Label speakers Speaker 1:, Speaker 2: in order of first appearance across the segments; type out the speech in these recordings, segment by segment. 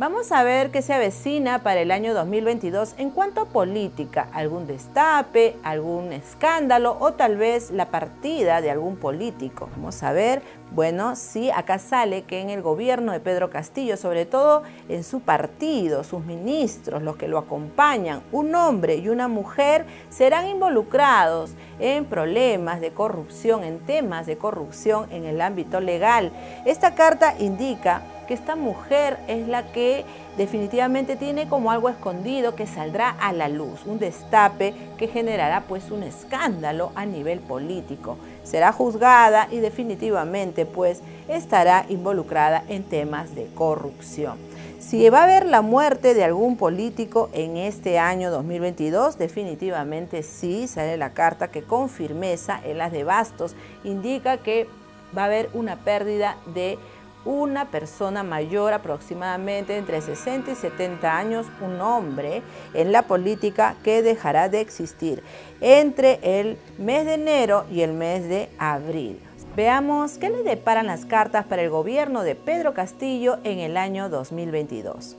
Speaker 1: Vamos a ver qué se avecina para el año 2022 en cuanto a política, algún destape, algún escándalo o tal vez la partida de algún político. Vamos a ver, bueno, sí, acá sale que en el gobierno de Pedro Castillo, sobre todo en su partido, sus ministros, los que lo acompañan, un hombre y una mujer serán involucrados en problemas de corrupción, en temas de corrupción en el ámbito legal. Esta carta indica que esta mujer es la que definitivamente tiene como algo escondido que saldrá a la luz, un destape que generará pues un escándalo a nivel político. Será juzgada y definitivamente pues estará involucrada en temas de corrupción. Si va a haber la muerte de algún político en este año 2022, definitivamente sí, sale la carta que con firmeza en las de bastos indica que va a haber una pérdida de una persona mayor aproximadamente entre 60 y 70 años, un hombre en la política que dejará de existir entre el mes de enero y el mes de abril. Veamos qué le deparan las cartas para el gobierno de Pedro Castillo en el año 2022.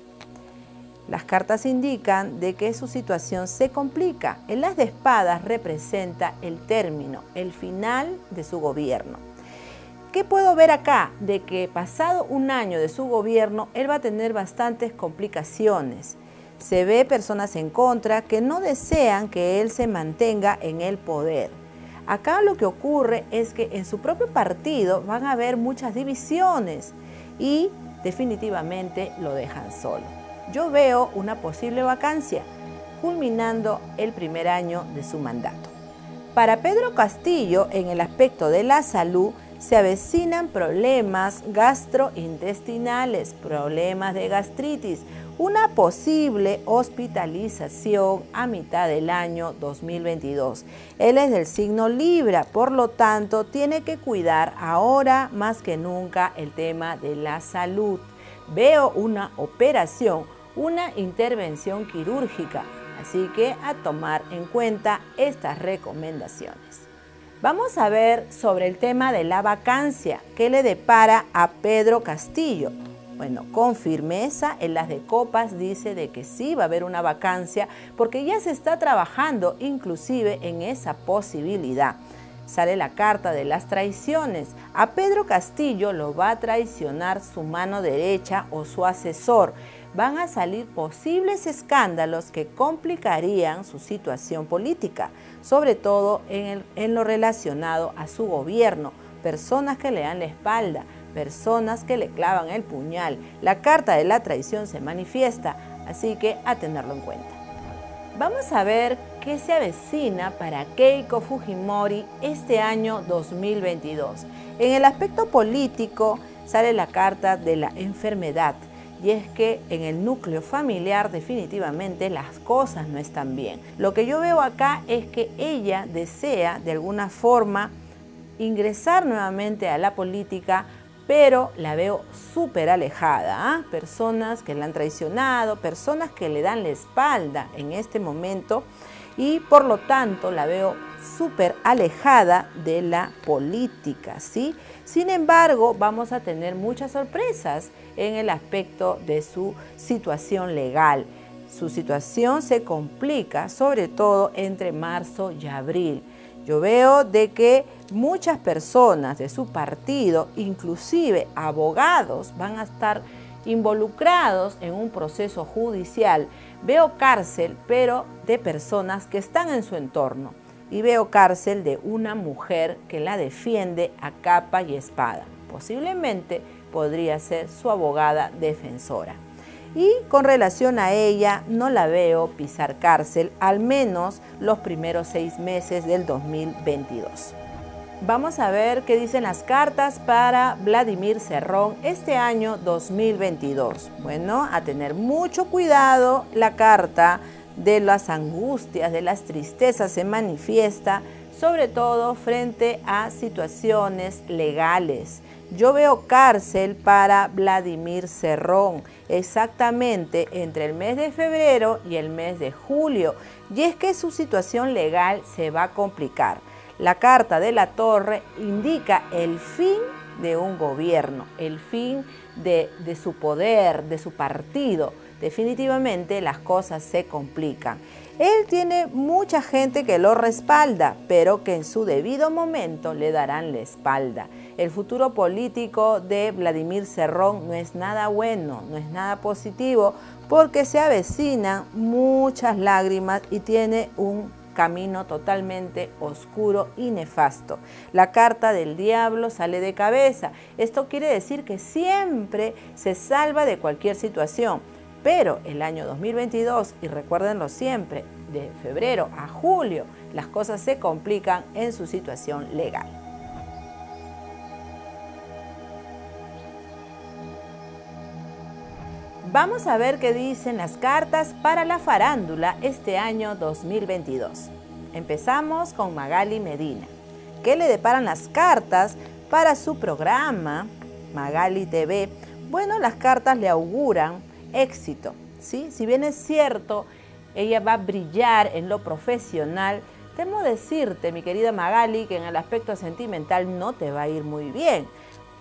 Speaker 1: Las cartas indican de que su situación se complica. El las de espadas representa el término, el final de su gobierno. ¿Qué puedo ver acá? De que pasado un año de su gobierno, él va a tener bastantes complicaciones. Se ve personas en contra que no desean que él se mantenga en el poder. Acá lo que ocurre es que en su propio partido van a haber muchas divisiones y definitivamente lo dejan solo. Yo veo una posible vacancia culminando el primer año de su mandato. Para Pedro Castillo, en el aspecto de la salud, se avecinan problemas gastrointestinales, problemas de gastritis, una posible hospitalización a mitad del año 2022. Él es del signo Libra, por lo tanto tiene que cuidar ahora más que nunca el tema de la salud. Veo una operación, una intervención quirúrgica, así que a tomar en cuenta estas recomendaciones. Vamos a ver sobre el tema de la vacancia que le depara a Pedro Castillo. Bueno, con firmeza en las de copas dice de que sí va a haber una vacancia porque ya se está trabajando inclusive en esa posibilidad. Sale la carta de las traiciones. A Pedro Castillo lo va a traicionar su mano derecha o su asesor van a salir posibles escándalos que complicarían su situación política, sobre todo en, lo relacionado a su gobierno, personas que le dan la espalda, personas que le clavan el puñal. La carta de la traición se manifiesta, así que a tenerlo en cuenta. Vamos a ver qué se avecina para Keiko Fujimori este año 2022. En el aspecto político sale la carta de la enfermedad y es que en el núcleo familiar definitivamente las cosas no están bien. Lo que yo veo acá es que ella desea de alguna forma ingresar nuevamente a la política, pero la veo súper alejada. ¿ah? Personas que la han traicionado, personas que le dan la espalda en este momento y por lo tanto la veo súper alejada de la política, ¿sí? Sin embargo, vamos a tener muchas sorpresas en el aspecto de su situación legal. Su situación se complica, sobre todo entre marzo y abril. Yo veo de que muchas personas de su partido, inclusive abogados, van a estar involucrados en un proceso judicial. Veo cárcel, pero de personas que están en su entorno. Y veo cárcel de una mujer que la defiende a capa y espada. Posiblemente podría ser su abogada defensora. Y con relación a ella, no la veo pisar cárcel, al menos los primeros seis meses del 2022. Vamos a ver qué dicen las cartas para Vladimir Cerrón este año 2022. Bueno, a tener mucho cuidado, la carta de las angustias, de las tristezas se manifiesta, sobre todo frente a situaciones legales. Yo veo cárcel para Vladimir Cerrón, exactamente entre el mes de febrero y el mes de julio, y es que su situación legal se va a complicar. La carta de la torre indica el fin de un gobierno, el fin de, su poder, de su partido. Definitivamente las cosas se complican. Él tiene mucha gente que lo respalda, pero que en su debido momento le darán la espalda. El futuro político de Vladimir Cerrón no es nada bueno, no es nada positivo, porque se avecinan muchas lágrimas y tiene un camino totalmente oscuro y nefasto. La carta del diablo sale de cabeza. Esto quiere decir que siempre se salva de cualquier situación. Pero el año 2022, y recuérdenlo siempre, de febrero a julio, las cosas se complican en su situación legal. Vamos a ver qué dicen las cartas para la farándula este año 2022. Empezamos con Magali Medina. ¿Qué le deparan las cartas para su programa Magali TV? Bueno, las cartas le auguran éxito. ¿sí? Si bien es cierto, ella va a brillar en lo profesional, temo decirte, mi querida Magali, que en el aspecto sentimental no te va a ir muy bien,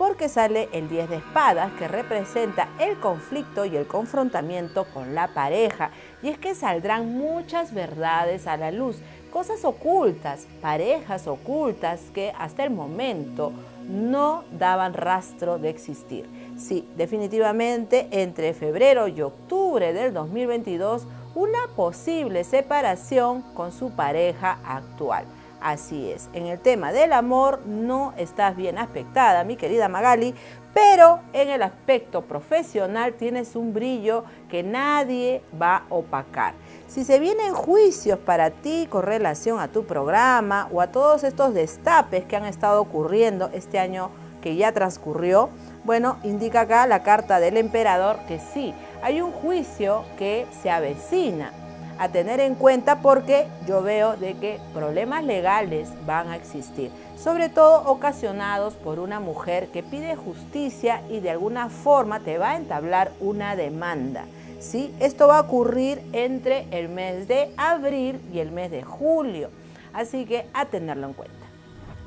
Speaker 1: porque sale el 10 de espadas que representa el conflicto y el confrontamiento con la pareja. Y es que saldrán muchas verdades a la luz, cosas ocultas, parejas ocultas que hasta el momento no daban rastro de existir. Sí, definitivamente entre febrero y octubre del 2022 una posible separación con su pareja actual. Así es, en el tema del amor no estás bien aspectada, mi querida Magali, pero en el aspecto profesional tienes un brillo que nadie va a opacar. Si se vienen juicios para ti con relación a tu programa o a todos estos destapes que han estado ocurriendo este año que ya transcurrió, bueno, indica acá la carta del emperador que sí, hay un juicio que se avecina a tener en cuenta porque yo veo de que problemas legales van a existir, sobre todo ocasionados por una mujer que pide justicia y de alguna forma te va a entablar una demanda. ¿sí? Esto va a ocurrir entre el mes de abril y el mes de julio, así que a tenerlo en cuenta.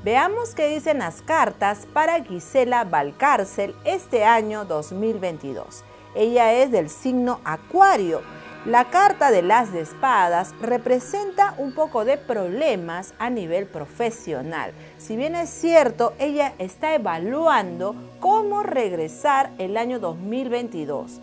Speaker 1: Veamos qué dicen las cartas para Gisela Valcárcel este año 2022. Ella es del signo Acuario. La carta de las de espadas representa un poco de problemas a nivel profesional. Si bien es cierto, ella está evaluando cómo regresar el año 2022.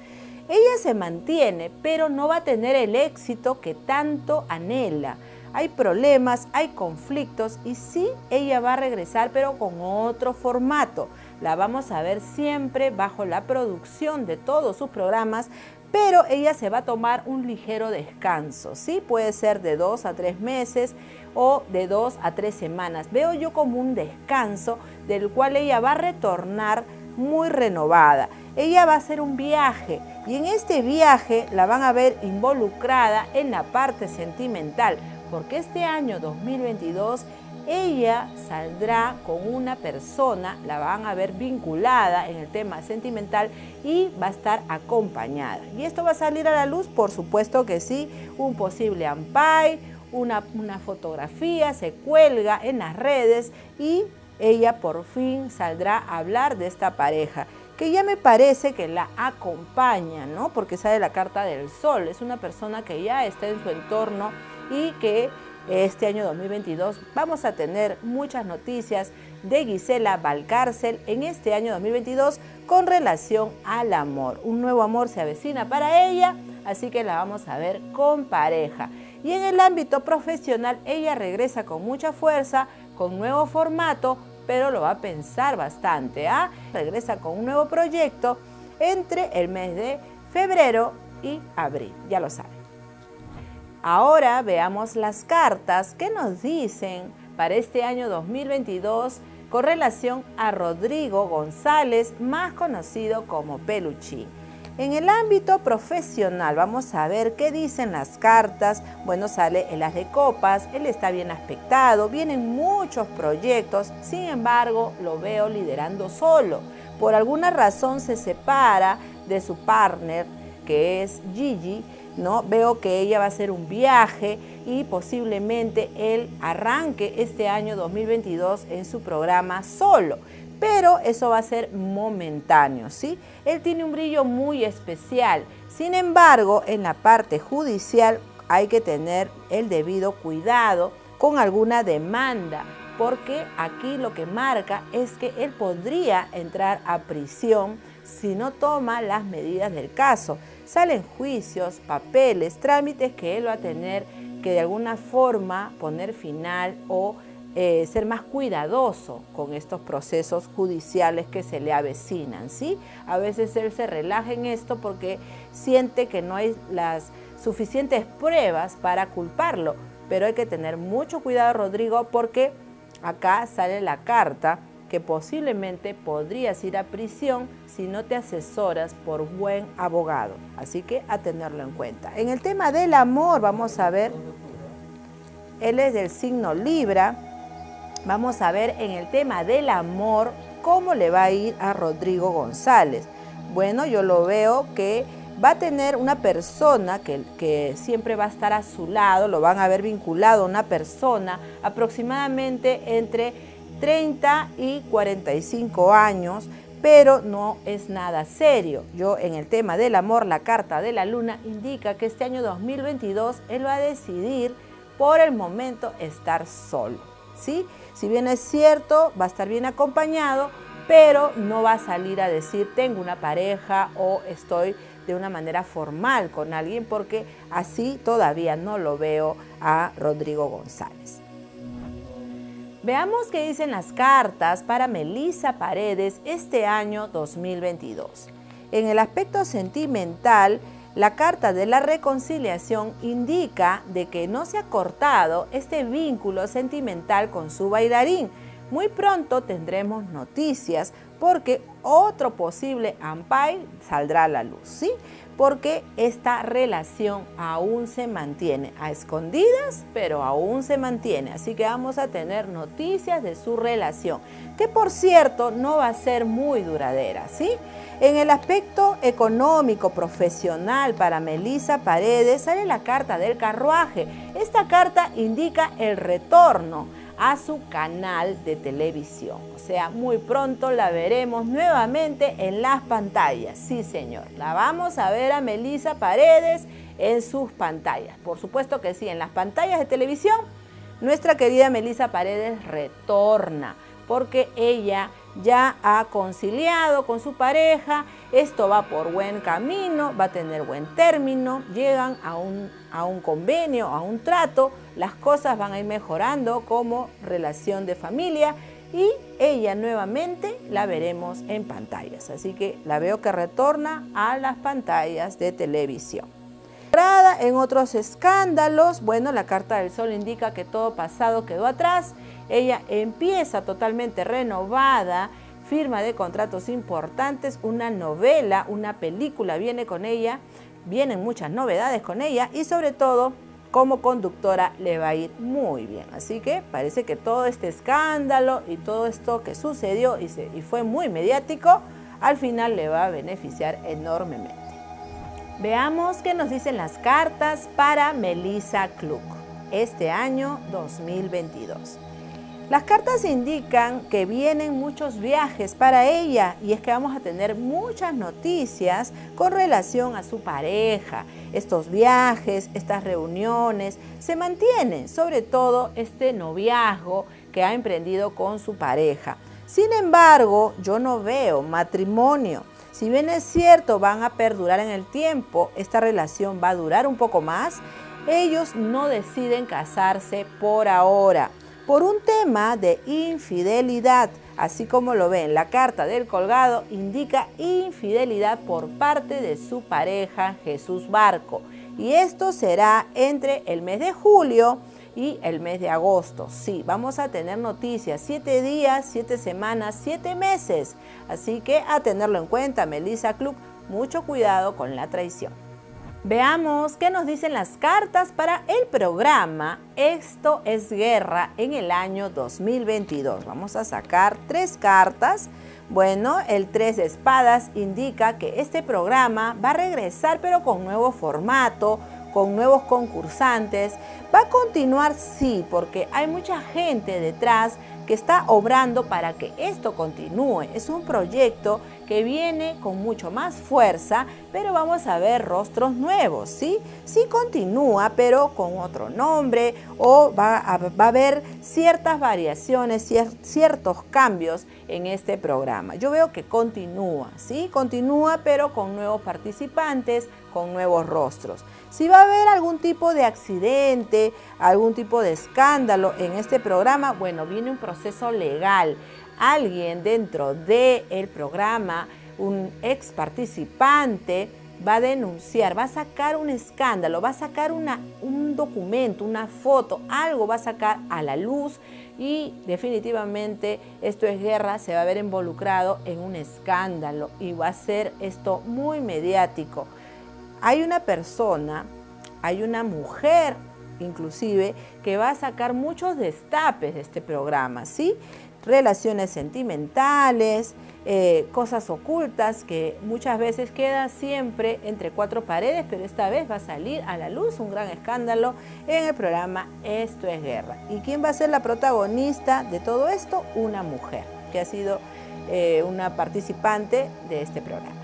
Speaker 1: Ella se mantiene, pero no va a tener el éxito que tanto anhela hay problemas, hay conflictos y sí, ella va a regresar pero con otro formato. La vamos a ver siempre bajo la producción de todos sus programas, pero ella se va a tomar un ligero descanso, ¿sí? Puede ser de dos a tres meses o de dos a tres semanas. Veo yo como un descanso del cual ella va a retornar muy renovada. Ella va a hacer un viaje y en este viaje la van a ver involucrada en la parte sentimental porque este año 2022 ella saldrá con una persona, la van a ver vinculada en el tema sentimental y va a estar acompañada. ¿Y esto va a salir a la luz? Por supuesto que sí, un posible ampay, una, una fotografía se cuelga en las redes y ella por fin saldrá a hablar de esta pareja que ya me parece que la acompaña, ¿no? Porque sale la carta del sol, es una persona que ya está en su entorno y que este año 2022 vamos a tener muchas noticias de Gisela Valcárcel en este año 2022 con relación al amor. Un nuevo amor se avecina para ella, así que la vamos a ver con pareja. Y en el ámbito profesional, ella regresa con mucha fuerza, con nuevo formato, pero lo va a pensar bastante. ¿ah? Regresa con un nuevo proyecto entre el mes de febrero y abril, ya lo saben. Ahora veamos las cartas que nos dicen para este año 2022 con relación a Rodrigo González, más conocido como Peluchi. En el ámbito profesional, vamos a ver qué dicen las cartas. Bueno, sale el as de copas, él está bien aspectado, vienen muchos proyectos, sin embargo, lo veo liderando solo. Por alguna razón se separa de su partner, que es Gigi, ¿no? Veo que ella va a hacer un viaje y posiblemente él arranque este año 2022 en su programa solo. pero eso va a ser momentáneo, ¿sí? Él tiene un brillo muy especial. Sin embargo, en la parte judicial hay que tener el debido cuidado con alguna demanda, porque aquí lo que marca es que él podría entrar a prisión si no toma las medidas del caso. Salen juicios, papeles, trámites que él va a tener que de alguna forma poner final o eh, ser más cuidadoso con estos procesos judiciales que se le avecinan, ¿sí? A veces él se relaja en esto porque siente que no hay las suficientes pruebas para culparlo, pero hay que tener mucho cuidado, Rodrigo, porque acá sale la carta que posiblemente podrías ir a prisión si no te asesoras por buen abogado. Así que a tenerlo en cuenta. En el tema del amor, vamos a ver, él es del signo Libra, Vamos a ver en el tema del amor cómo le va a ir a Rodrigo González. Bueno, yo lo veo que va a tener una persona que, que, siempre va a estar a su lado, lo van a ver vinculado a una persona aproximadamente entre 30 y 45 años, pero no es nada serio. Yo en el tema del amor, la carta de la luna indica que este año 2022 él va a decidir por el momento estar solo, ¿sí? Si bien es cierto, va a estar bien acompañado, pero no va a salir a decir tengo una pareja o estoy de una manera formal con alguien porque así todavía no lo veo a Rodrigo González. Veamos qué dicen las cartas para Melisa Paredes este año 2022. En el aspecto sentimental, la carta de la reconciliación indica de que no se ha cortado este vínculo sentimental con su bailarín. Muy pronto tendremos noticias porque otro posible Ampay saldrá a la luz, ¿sí? Porque esta relación aún se mantiene a escondidas, pero aún se mantiene. Así que vamos a tener noticias de su relación, que por cierto no va a ser muy duradera, ¿sí? En el aspecto económico, profesional para Melisa Paredes sale la carta del carruaje. Esta carta indica el retorno a su canal de televisión. O sea, muy pronto la veremos nuevamente en las pantallas. Sí, señor. La vamos a ver a Melisa Paredes en sus pantallas. Por supuesto que sí, en las pantallas de televisión, nuestra querida Melisa Paredes retorna porque ella ya ha conciliado con su pareja, esto va por buen camino, va a tener buen término, llegan a un, a un convenio, a un trato, las cosas van a ir mejorando como relación de familia y ella nuevamente la veremos en pantallas. Así que la veo que retorna a las pantallas de televisión. En otros escándalos, bueno, la carta del sol indica que todo pasado quedó atrás ella empieza totalmente renovada, firma de contratos importantes, una novela, una película viene con ella, vienen muchas novedades con ella y sobre todo como conductora le va a ir muy bien. Así que parece que todo este escándalo y todo esto que sucedió y, fue muy mediático, al final le va a beneficiar enormemente. Veamos qué nos dicen las cartas para Melissa Klug este año 2022. Las cartas indican que vienen muchos viajes para ella y es que vamos a tener muchas noticias con relación a su pareja. Estos viajes, estas reuniones se mantienen, sobre todo este noviazgo que ha emprendido con su pareja. Sin embargo, yo no veo matrimonio. Si bien es cierto, van a perdurar en el tiempo, esta relación va a durar un poco más, ellos no deciden casarse por ahora por un tema de infidelidad. Así como lo ven, la carta del colgado indica infidelidad por parte de su pareja Jesús Barco. Y esto será entre el mes de julio y el mes de agosto. Sí, vamos a tener noticias, siete días, siete semanas, siete meses. Así que a tenerlo en cuenta, Melissa Club, mucho cuidado con la traición. Veamos qué nos dicen las cartas para el programa Esto es Guerra en el año 2022. Vamos a sacar tres cartas. Bueno, el tres de espadas indica que este programa va a regresar pero con nuevo formato, con nuevos concursantes. Va a continuar, sí, porque hay mucha gente detrás que está obrando para que esto continúe. Es un proyecto que viene con mucho más fuerza, pero vamos a ver rostros nuevos, ¿sí? Sí continúa, pero con otro nombre o va a, va a haber ciertas variaciones, ciertos cambios en este programa. Yo veo que continúa, ¿sí? Continúa, pero con nuevos participantes, con nuevos rostros. Si va a haber algún tipo de accidente, algún tipo de escándalo en este programa, bueno, viene un proceso legal alguien dentro del programa, un ex participante, va a denunciar, va a sacar un escándalo, va a sacar una, un documento, una foto, algo va a sacar a la luz y definitivamente esto es guerra, se va a ver involucrado en un escándalo y va a ser esto muy mediático. Hay una persona, hay una mujer inclusive, que va a sacar muchos destapes de este programa, ¿sí? Relaciones sentimentales, eh, cosas ocultas que muchas veces queda siempre entre cuatro paredes, pero esta vez va a salir a la luz un gran escándalo en el programa Esto es Guerra. ¿Y quién va a ser la protagonista de todo esto? Una mujer, que ha sido eh, una participante de este programa.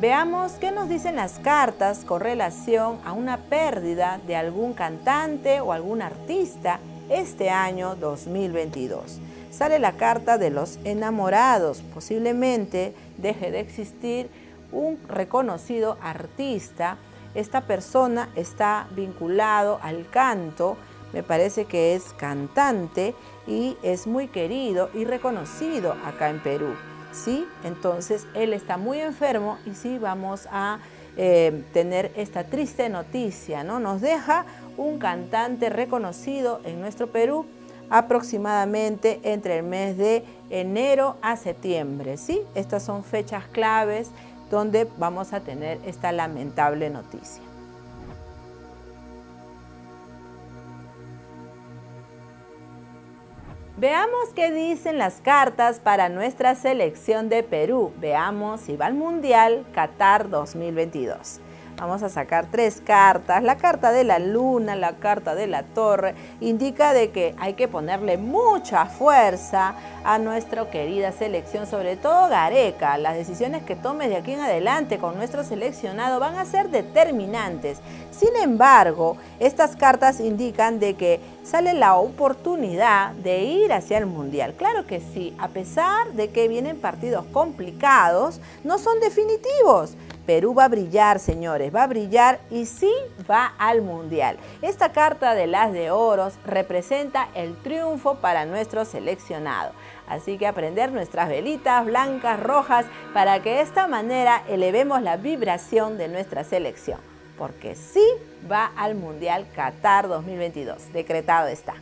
Speaker 1: Veamos qué nos dicen las cartas con relación a una pérdida de algún cantante o algún artista este año 2022. Sale la carta de los enamorados. Posiblemente deje de existir un reconocido artista. Esta persona está vinculado al canto, me parece que es cantante y es muy querido y reconocido acá en Perú. ¿sí? Entonces él está muy enfermo y sí vamos a eh, tener esta triste noticia, ¿no? Nos deja un cantante reconocido en nuestro Perú aproximadamente entre el mes de enero a septiembre. ¿sí? Estas son fechas claves donde vamos a tener esta lamentable noticia. Veamos qué dicen las cartas para nuestra selección de Perú. Veamos si va al Mundial Qatar 2022. Vamos a sacar tres cartas. La carta de la luna, la carta de la torre, indica de que hay que ponerle mucha fuerza a nuestra querida selección, sobre todo Gareca. Las decisiones que tomes de aquí en adelante con nuestro seleccionado van a ser determinantes. Sin embargo, estas cartas indican de que sale la oportunidad de ir hacia el Mundial. Claro que sí, a pesar de que vienen partidos complicados, no son definitivos. Perú va a brillar, señores, va a brillar y sí va al Mundial. Esta carta de las de oros representa el triunfo para nuestro seleccionado. Así que aprender nuestras velitas blancas, rojas, para que de esta manera elevemos la vibración de nuestra selección. Porque sí va al Mundial Qatar 2022. Decretado está.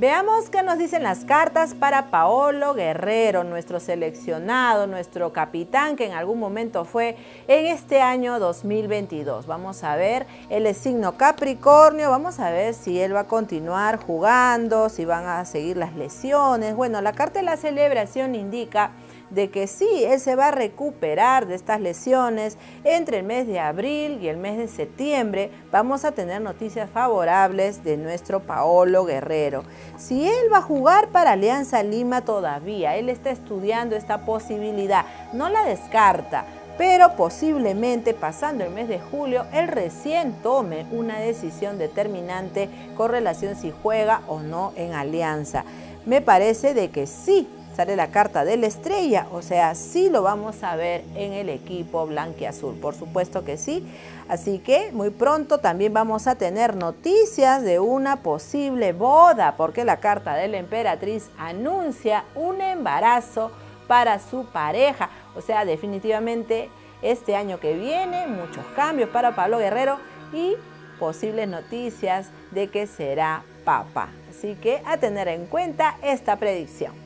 Speaker 1: Veamos qué nos dicen las cartas para Paolo Guerrero, nuestro seleccionado, nuestro capitán que en algún momento fue en este año 2022. Vamos a ver, él es signo Capricornio, vamos a ver si él va a continuar jugando, si van a seguir las lesiones. Bueno, la carta de la celebración indica de que sí, él se va a recuperar de estas lesiones entre el mes de abril y el mes de septiembre. Vamos a tener noticias favorables de nuestro Paolo Guerrero. Si él va a jugar para Alianza Lima todavía, él está estudiando esta posibilidad, no la descarta pero posiblemente pasando el mes de julio, él recién tome una decisión determinante con relación si juega o no en alianza. Me parece de que sí, sale la carta de la estrella, o sea, sí lo vamos a ver en el equipo blanquiazul, por supuesto que sí. Así que muy pronto también vamos a tener noticias de una posible boda, porque la carta de la emperatriz anuncia un embarazo para su pareja. O sea, definitivamente este año que viene, muchos cambios para Pablo Guerrero y posibles noticias de que será papa. Así que a tener en cuenta esta predicción.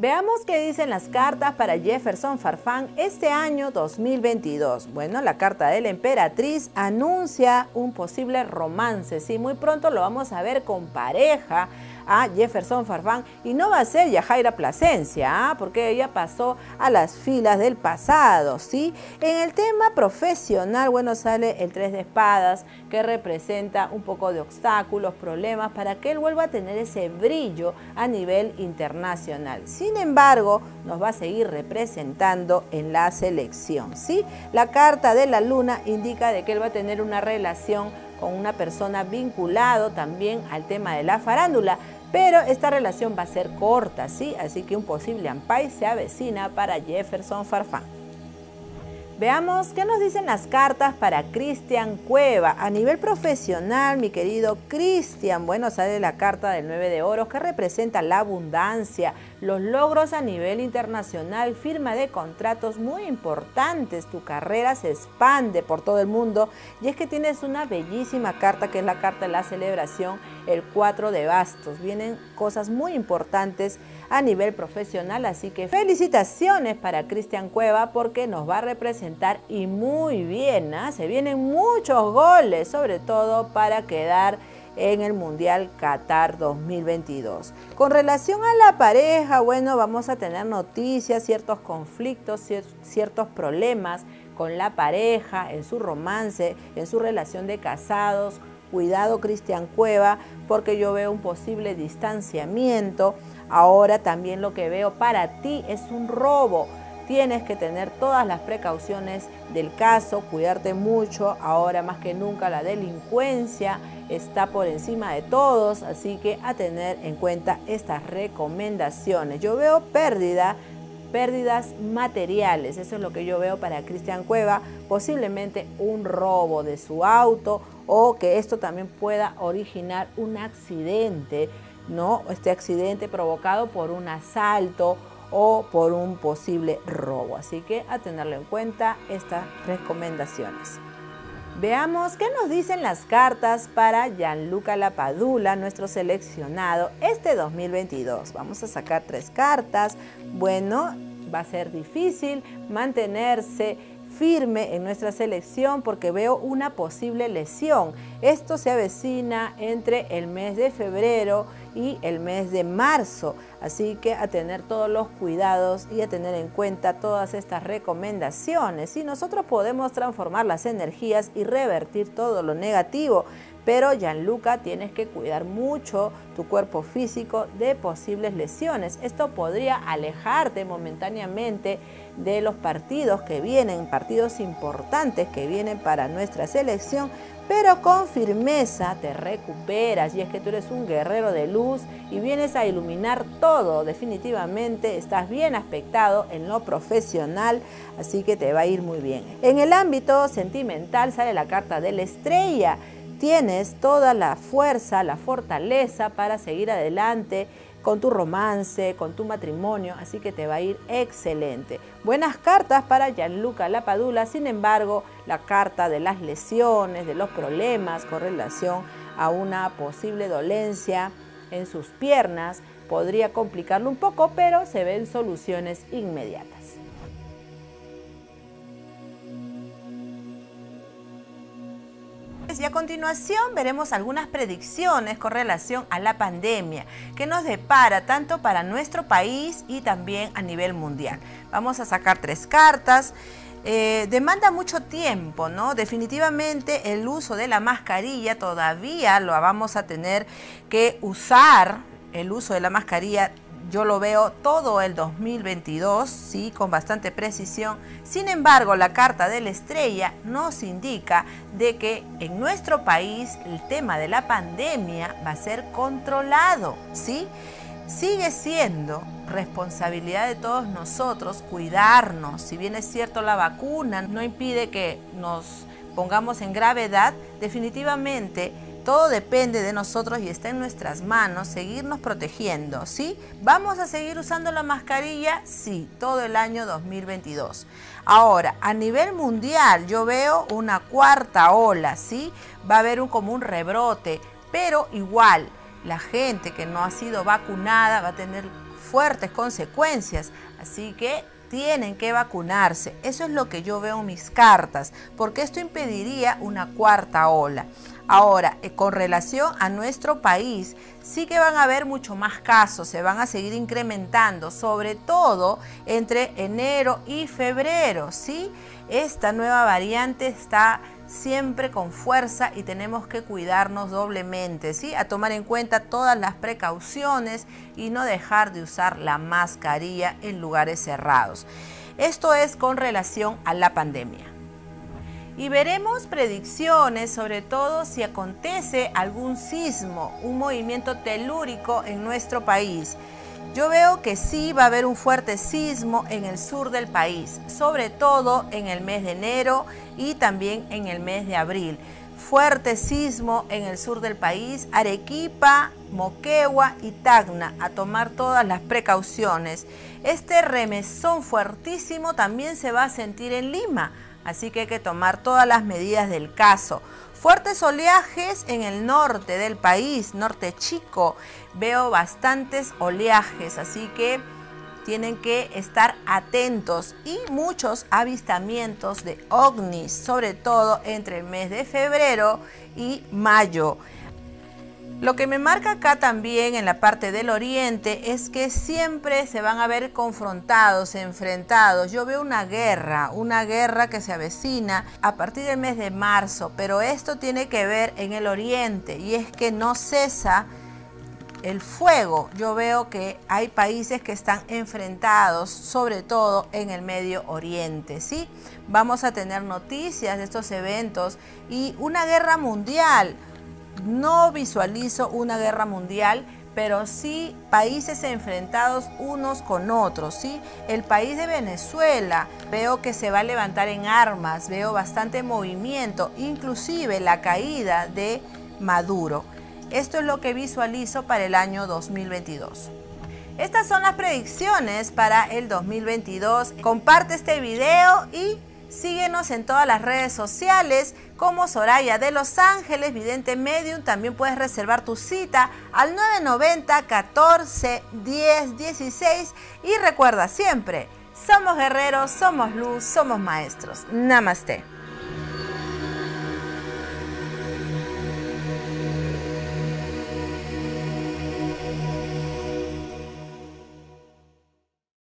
Speaker 1: Veamos qué dicen las cartas para Jefferson Farfán este año 2022. Bueno, la carta de la emperatriz anuncia un posible romance. Sí, muy pronto lo vamos a ver con pareja a Jefferson Farfán y no va a ser Yajaira Plasencia, ¿ah? porque ella pasó a las filas del pasado, ¿sí? En el tema profesional, bueno, sale el 3 de espadas que representa un poco de obstáculos, problemas para que él vuelva a tener ese brillo a nivel internacional. Sin embargo, nos va a seguir representando en la selección, ¿sí? La carta de la luna indica de que él va a tener una relación con una persona vinculado también al tema de la farándula, pero esta relación va a ser corta, ¿sí? Así que un posible ampay se avecina para Jefferson Farfán. Veamos qué nos dicen las cartas para Cristian Cueva. A nivel profesional, mi querido Cristian, bueno, sale la carta del 9 de oros que representa la abundancia, los logros a nivel internacional, firma de contratos muy importantes, tu carrera se expande por todo el mundo y es que tienes una bellísima carta que es la carta de la celebración, el 4 de bastos. Vienen cosas muy importantes a nivel profesional. Así que felicitaciones para Cristian Cueva porque nos va a representar y muy bien. ¿ah? Se vienen muchos goles, sobre todo para quedar en el Mundial Qatar 2022. Con relación a la pareja, bueno, vamos a tener noticias, ciertos conflictos, ciertos problemas con la pareja, en su romance, en su relación de casados. Cuidado Cristian Cueva, porque yo veo un posible distanciamiento. Ahora también lo que veo para ti es un robo. Tienes que tener todas las precauciones del caso, cuidarte mucho. Ahora más que nunca la delincuencia está por encima de todos, así que a tener en cuenta estas recomendaciones. Yo veo pérdida pérdidas materiales. Eso es lo que yo veo para Cristian Cueva, posiblemente un robo de su auto o que esto también pueda originar un accidente ¿no? Este accidente provocado por un asalto o por un posible robo. Así que a tenerlo en cuenta estas recomendaciones. Veamos qué nos dicen las cartas para Gianluca Lapadula, nuestro seleccionado este 2022. Vamos a sacar tres cartas. Bueno, va a ser difícil mantenerse firme en nuestra selección porque veo una posible lesión. Esto se avecina entre el mes de febrero el mes de marzo. Así que a tener todos los cuidados y a tener en cuenta todas estas recomendaciones. Y nosotros podemos transformar las energías y revertir todo lo negativo. Pero Gianluca, tienes que cuidar mucho tu cuerpo físico de posibles lesiones. Esto podría alejarte momentáneamente de los partidos que vienen, partidos importantes que vienen para nuestra selección, pero con firmeza te recuperas y es que tú eres un guerrero de luz y vienes a iluminar todo. Definitivamente estás bien aspectado en lo profesional, así que te va a ir muy bien. En el ámbito sentimental sale la carta de la estrella. Tienes toda la fuerza, la fortaleza para seguir adelante con tu romance, con tu matrimonio, así que te va a ir excelente. Buenas cartas para Gianluca Lapadula, sin embargo, la carta de las lesiones, de los problemas con relación a una posible dolencia en sus piernas, podría complicarlo un poco, pero se ven soluciones inmediatas. Y a continuación veremos algunas predicciones con relación a la pandemia que nos depara tanto para nuestro país y también a nivel mundial. Vamos a sacar tres cartas. Eh, demanda mucho tiempo, ¿no? Definitivamente el uso de la mascarilla todavía lo vamos a tener que usar, el uso de la mascarilla yo lo veo todo el 2022, sí, con bastante precisión. Sin embargo, la carta de la estrella nos indica de que en nuestro país el tema de la pandemia va a ser controlado, ¿sí? Sigue siendo responsabilidad de todos nosotros cuidarnos. Si bien es cierto la vacuna no impide que nos pongamos en gravedad, definitivamente todo depende de nosotros y está en nuestras manos seguirnos protegiendo, ¿sí? ¿Vamos a seguir usando la mascarilla? Sí, todo el año 2022. Ahora, a nivel mundial yo veo una cuarta ola, ¿sí? Va a haber un, como un rebrote, pero igual la gente que no ha sido vacunada va a tener fuertes consecuencias, así que tienen que vacunarse. Eso es lo que yo veo en mis cartas, porque esto impediría una cuarta ola. Ahora, eh, con relación a nuestro país, sí que van a haber mucho más casos, se van a seguir incrementando, sobre todo entre enero y febrero, ¿sí? Esta nueva variante está siempre con fuerza y tenemos que cuidarnos doblemente, ¿sí? A tomar en cuenta todas las precauciones y no dejar de usar la mascarilla en lugares cerrados. Esto es con relación a la pandemia y veremos predicciones, sobre todo si acontece algún sismo, un movimiento telúrico en nuestro país. Yo veo que sí va a haber un fuerte sismo en el sur del país, sobre todo en el mes de enero y también en el mes de abril. Fuerte sismo en el sur del país, Arequipa, Moquegua y Tacna, a tomar todas las precauciones. Este remesón fuertísimo también se va a sentir en Lima, así que hay que tomar todas las medidas del caso. Fuertes oleajes en el norte del país, norte chico. Veo bastantes oleajes, así que tienen que estar atentos y muchos avistamientos de ovnis, sobre todo entre el mes de febrero y mayo. Lo que me marca acá también en la parte del oriente es que siempre se van a ver confrontados, enfrentados. Yo veo una guerra, una guerra que se avecina a partir del mes de marzo, pero esto tiene que ver en el oriente y es que no cesa el fuego. Yo veo que hay países que están enfrentados, sobre todo en el Medio Oriente, ¿sí? Vamos a tener noticias de estos eventos y una guerra mundial no visualizo una guerra mundial, pero sí países enfrentados unos con otros, ¿sí? El país de Venezuela veo que se va a levantar en armas, veo bastante movimiento, inclusive la caída de Maduro. Esto es lo que visualizo para el año 2022. Estas son las predicciones para el 2022. Comparte este video y Síguenos en todas las redes sociales como Soraya de Los Ángeles, Vidente Medium. También puedes reservar tu cita al 990 14 10 16. Y recuerda siempre, somos guerreros, somos luz, somos maestros. Namaste.